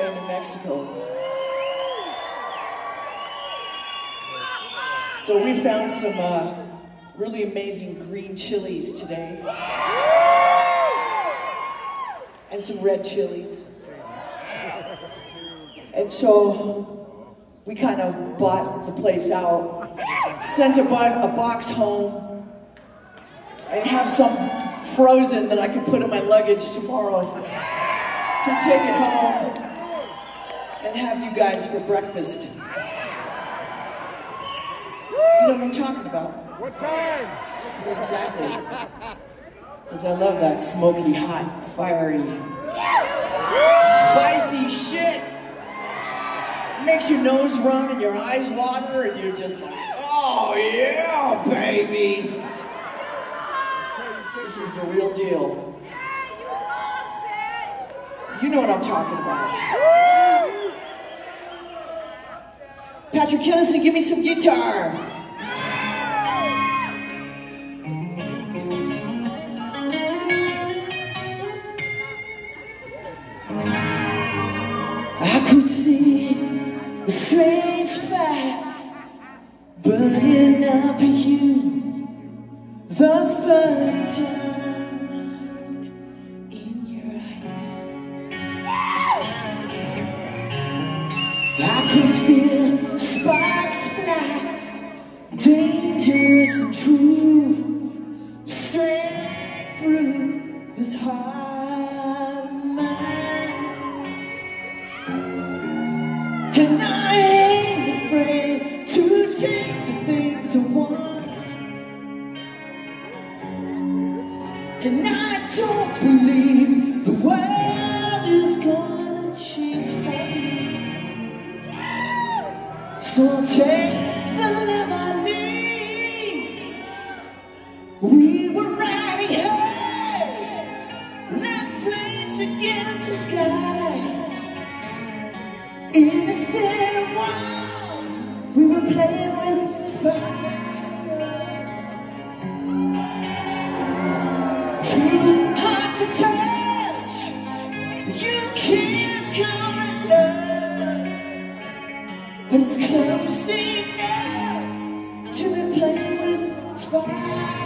Fe, New Mexico. So we found some uh, really amazing green chilies today. And some red chilies. And so we kind of bought the place out, sent a, a box home, and have some frozen that I can put in my luggage tomorrow to take it home and have you guys for breakfast. You know what I'm talking about? What time? Exactly. Because I love that smoky, hot, fiery, spicy shit. Makes your nose run and your eyes water and you're just like, oh yeah, baby. This is the real deal. You know what I'm talking about. Patrick Kennison, give me some guitar. I could see a strange fire burning up you the first time in your eyes. I could feel dangerous and true, straight through this heart of mine. And I ain't afraid to take the things I want. And I don't believe the world is gonna change for me. So I'll take We were riding high, like flames against the sky. Innocent and wild, we were playing with fire. Too hot to touch, you can't love, but it's to be playing with fire.